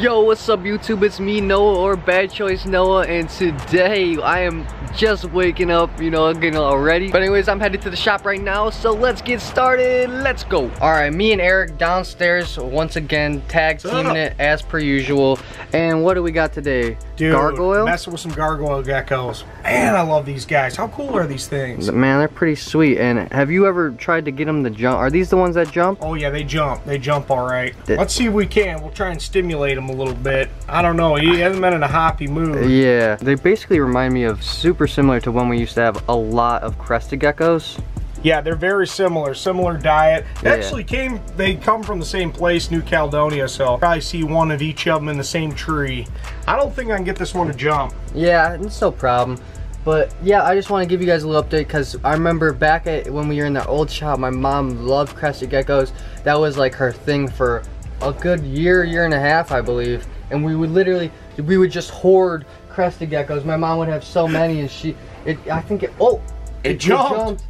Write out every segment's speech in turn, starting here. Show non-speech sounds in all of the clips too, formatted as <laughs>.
Yo, what's up YouTube? It's me, Noah, or Bad Choice Noah, and today I am just waking up, you know, getting all ready. But anyways, I'm headed to the shop right now, so let's get started. Let's go. All right, me and Eric downstairs once again, tag teaming it as per usual. And what do we got today? Dude, Gargoyle? messing with some gargoyle geckos. Man, I love these guys. How cool are these things? Man, they're pretty sweet. And have you ever tried to get them to jump? Are these the ones that jump? Oh yeah, they jump. They jump all right. Th- Let's see if we can. We'll try and stimulate him a little bit. I don't know. He hasn't been in a happy mood. Yeah, they basically remind me of super similar to when we used to have a lot of crested geckos. Yeah, they're very similar. Similar diet. They Yeah. actually came. They come from the same place, New Caledonia. So probably see one of each of them in the same tree. I don't think I can get this one to jump. Yeah, it's no problem. But yeah, I just want to give you guys a little update because I remember back at when we were in the old shop, my mom loved crested geckos. That was like her thing for a good year, year and a half, I believe. And we would literally, we would just hoard crested geckos. My mom would have so many, and she, it, I think it, oh, It jumped. jumped.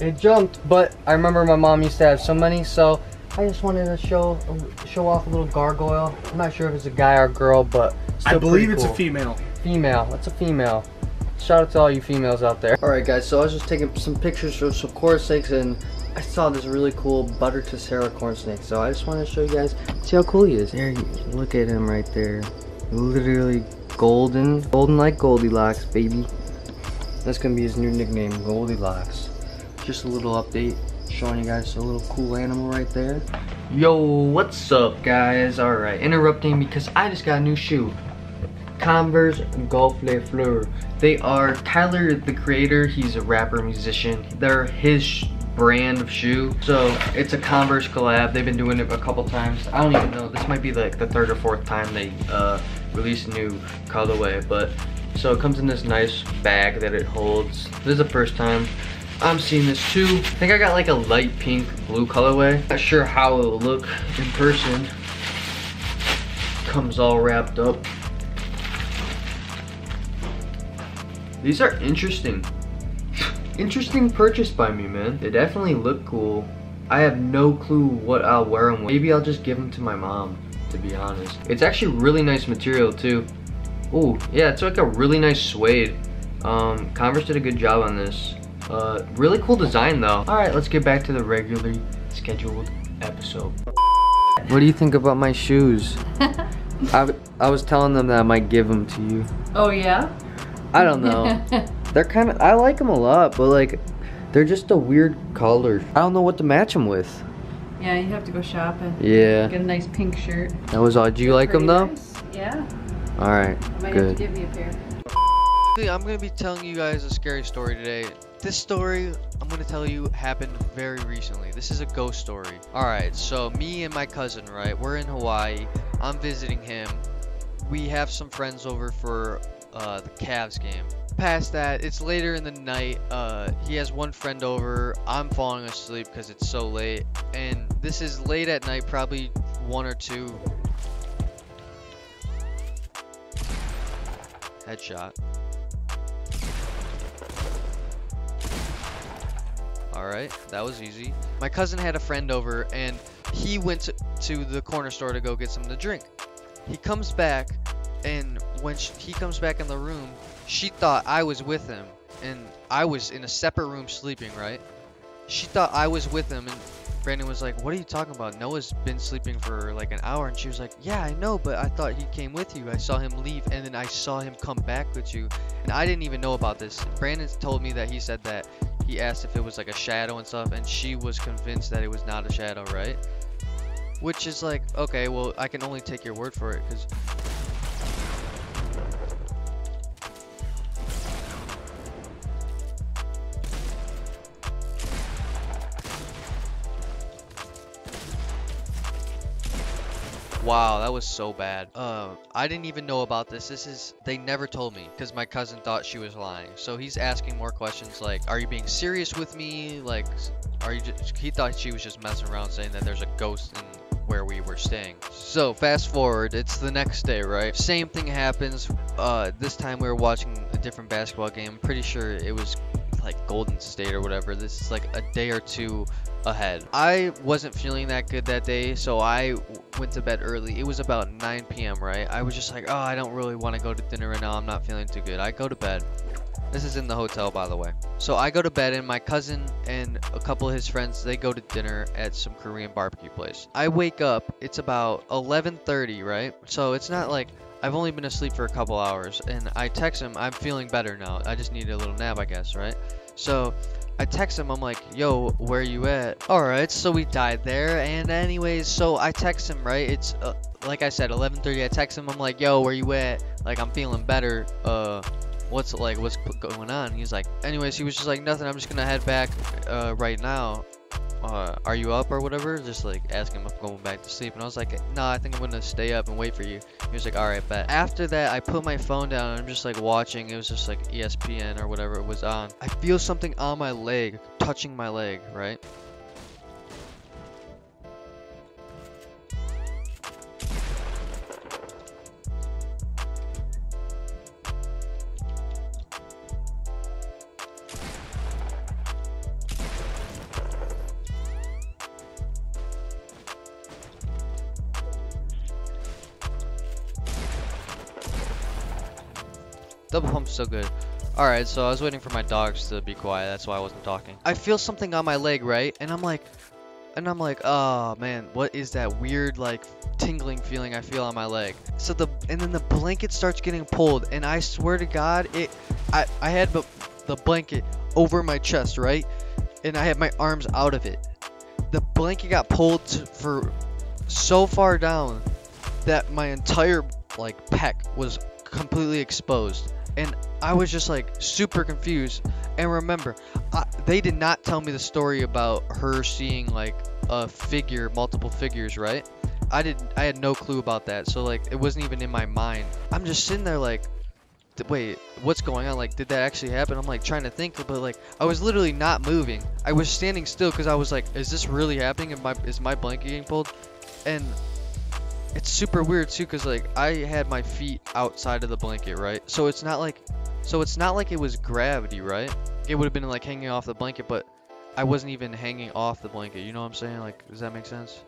It jumped, but I remember my mom used to have so many, so I just wanted to show show off a little gargoyle. I'm not sure if it's a guy or girl, but I believe it's a female. Female. That's a female. Shout out to all you females out there. Alright guys, so I was just taking some pictures for some corn snakes and I saw this really cool butter tessera corn snake. So I just wanted to show you guys, see how cool he is. There, look at him right there. Literally golden. Golden like Goldilocks, baby. That's gonna be his new nickname, Goldilocks. Just a little update, showing you guys a little cool animal right there. Yo, what's up guys? Alright, interrupting because I just got a new shoe. Converse Golf Le Fleur. They are Tyler the creator, he's a rapper musician. They're his brand of shoe. So it's a Converse collab. They've been doing it a couple times. I don't even know. This might be like the third or fourth time they uh, release a new colorway. But so it comes in this nice bag that it holds. This is the first time I'm seeing this too. I think I got like a light pink blue colorway. Not sure how it will look in person. Comes all wrapped up. These are interesting. Interesting purchase by me, man. They definitely look cool. I have no clue what I'll wear them with. Maybe I'll just give them to my mom, to be honest. It's actually really nice material too. Ooh, yeah, it's like a really nice suede. Um, Converse did a good job on this. Uh, really cool design though. All right, let's get back to the regularly scheduled episode. What do you think about my shoes? <laughs> I, I was telling them that I might give them to you. Oh yeah? I don't know. <laughs> they're kind of, I like them a lot, but like, they're just a weird color. I don't know what to match them with. yeah, you have to go shopping. Yeah, Get a nice pink shirt. that was all. Do you like them though? nice. Yeah. All right, I might have good. to give you a pair. I'm gonna be telling you guys a scary story today. This story I'm gonna tell you happened very recently. This is a ghost story. Alright, so me and my cousin, right? We're in Hawaii. I'm visiting him. We have some friends over for uh, the Cavs game. Past that, it's later in the night. Uh, he has one friend over. I'm falling asleep because it's so late. And this is late at night, probably one or two. Headshot. Alright, that was easy. My cousin had a friend over and he went to, the corner store to go get something to drink. He comes back and when sh he comes back in the room, she thought I was with him and I was in a separate room sleeping, right? She thought I was with him and Brandon was like, "What are you talking about? Noah's been sleeping for like an hour." And she was like, "Yeah, I know, but I thought he came with you. I saw him leave and then I saw him come back with you." And I didn't even know about this. Brandon told me that he said that he asked if it was like a shadow and stuff and she was convinced that it was not a shadow, right? Which is like, okay, well, I can only take your word for it cuz Wow, that was so bad. Uh, I didn't even know about this. This is they never told me because my cousin thought she was lying. So he's asking more questions like, "Are you being serious with me? Like, are you?" Just, he thought she was just messing around, saying that there's a ghost in where we were staying. So fast forward, it's the next day, right? Same thing happens. Uh, this time we were watching a different basketball game. Pretty sure it was like Golden State or whatever. This is like a day or two ahead. I wasn't feeling that good that day, so I went to bed early. It was about 9 p.m., right? I was just like, oh, I don't really want to go to dinner right now. I'm not feeling too good. I go to bed. This is in the hotel, by the way. So I go to bed, and my cousin and a couple of his friends, they go to dinner at some Korean barbecue place. I wake up. It's about 11:30, right? So it's not like I've only been asleep for a couple hours, and I text him. I'm feeling better now. I just need a little nap, I guess, right? So I text him, I'm like, yo, where you at? Alright, so we died there, and anyways, so I text him, right? It's, uh, like I said, 11.30, I text him, I'm like, yo, where you at? Like, I'm feeling better, uh, what's, like, what's going on? He's like, anyways, he was just like, nothing, I'm just gonna head back, uh, right now uh, are you up or whatever? Just like asking him if I'm going back to sleep. And I was like, no, nah, I think I'm gonna stay up and wait for you. He was like, all right, bet. After that, I put my phone down and I'm just like watching. It was just like ESPN or whatever it was on. I feel something on my leg, touching my leg, right? Double pump's so good. Alright, so I was waiting for my dogs to be quiet. That's why I wasn't talking. I feel something on my leg, right? And I'm like, and I'm like, oh man, what is that weird like tingling feeling I feel on my leg? So the and then the blanket starts getting pulled, and I swear to God, it, I I had the the blanket over my chest, right? And I had my arms out of it. The blanket got pulled for so far down that my entire like pec was completely exposed and I was just like super confused. And remember, I, they did not tell me the story about her seeing like a figure, multiple figures, right? I did I had no clue about that. So like it wasn't even in my mind. I'm just sitting there like wait, what's going on? Like did that actually happen? I'm like trying to think, but like I was literally not moving. I was standing still cuz I was like is this really happening? Am my is my blanket getting pulled? And it's super weird too because like I had my feet outside of the blanket right so it's not like so it's not like it was gravity right it would have been like hanging off the blanket but I wasn't even hanging off the blanket you know what I'm saying like does that make sense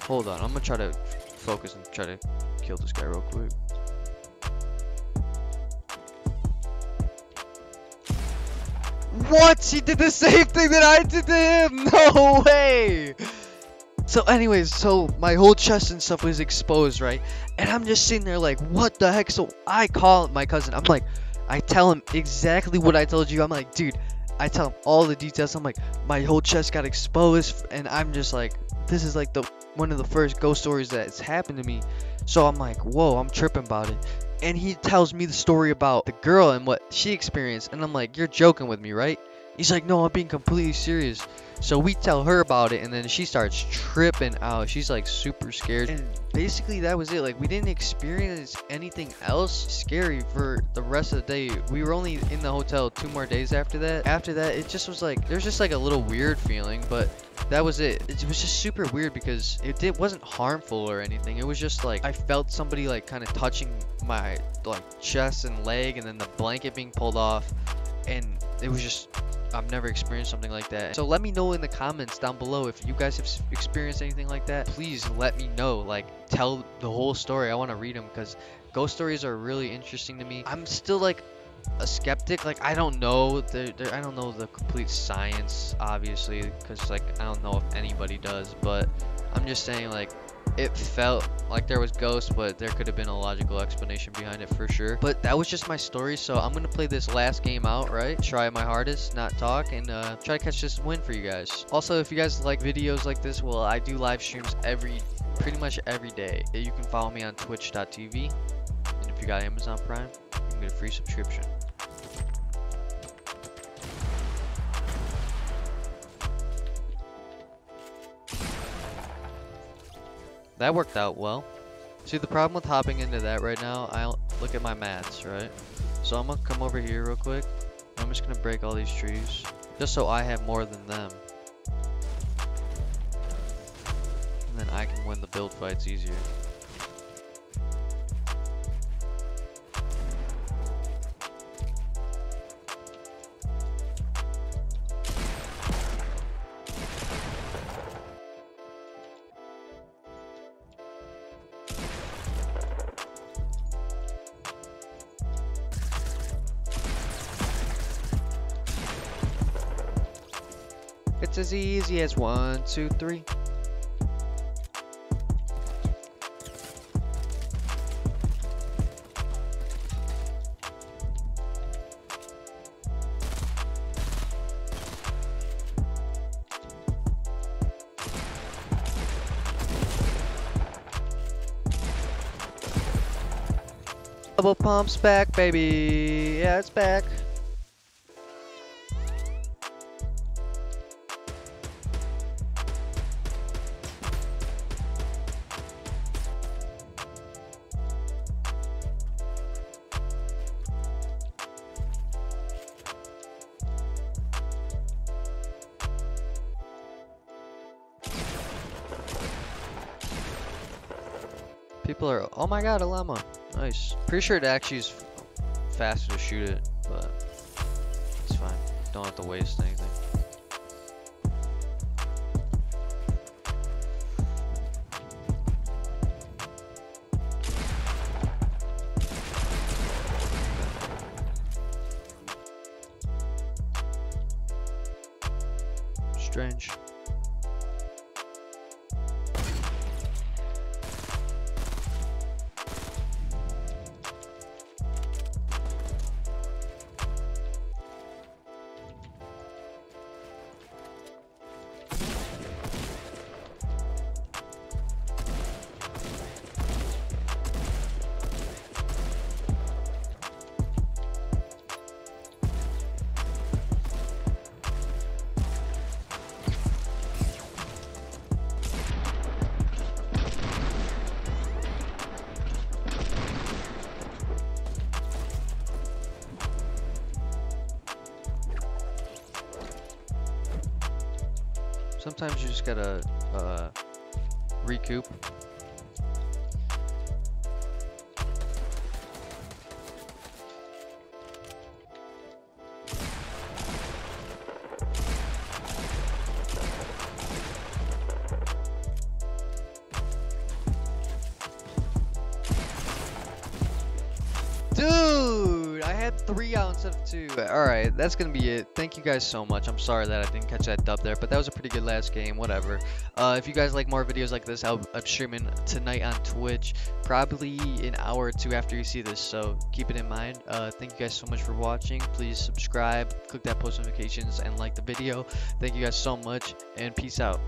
hold on I'm gonna try to focus and try to kill this guy real quick What? She did the same thing that I did to him! <laughs> No way! So anyways, so my whole chest and stuff was exposed, right? And I'm just sitting there like, what the heck? So I call my cousin. I'm like, I tell him exactly what I told you. I'm like, dude, I tell him all the details. I'm like, my whole chest got exposed, and I'm just like, this is like the one of the first ghost stories that's happened to me. So I'm like, whoa, I'm tripping about it. And he tells me the story about the girl and what she experienced, and I'm like, you're joking with me, right? He's like, no, I'm being completely serious. So we tell her about it, and then she starts tripping out. She's like super scared. And basically, that was it. Like, we didn't experience anything else scary for the rest of the day. We were only in the hotel two more days after that. After that, it just was like, there's just like a little weird feeling, but that was it. It was just super weird because it did, wasn't harmful or anything. It was just like, I felt somebody like kind of touching my like chest and leg, and then the blanket being pulled off. And it was just I've never experienced something like that. So let me know in the comments down below if you guys have experienced anything like that. Please let me know. Like, tell the whole story. I want to read them because ghost stories are really interesting to me. I'm still like a skeptic. Like, I don't know. The, the I don't know the complete science, obviously, because like I don't know if anybody does. But I'm just saying like it felt like there was ghosts, but there could have been a logical explanation behind it for sure. But that was just my story, so I'm gonna play this last game out, right? Try my hardest, not talk, and uh, try to catch this win for you guys. Also, if you guys like videos like this, well, I do live streams every, pretty much every day. You can follow me on twitch.tv, and if you got Amazon Prime, you can get a free subscription. That worked out well. See, the problem with hopping into that right now, I look at my mats, right? So I'm gonna come over here real quick. I'm just gonna break all these trees, just so I have more than them. And then I can win the build fights easier. It's as easy as one, two, three. Double pumps back, baby. Yeah, it's back. People are, oh my god, a llama. Nice. Pretty sure it actually is faster to shoot it, but it's fine. Don't have to waste anything. Strange. Sometimes you just gotta uh, recoup. Three out instead of two. Alright, that's gonna be it. Thank you guys so much. I'm sorry that I didn't catch that dub there, but that was a pretty good last game, whatever. Uh, if you guys like more videos like this, I'll, I'm streaming tonight on Twitch, probably an hour or two after you see this, so keep it in mind. Uh, thank you guys so much for watching. Please subscribe, click that post notifications, and like the video. Thank you guys so much, and peace out.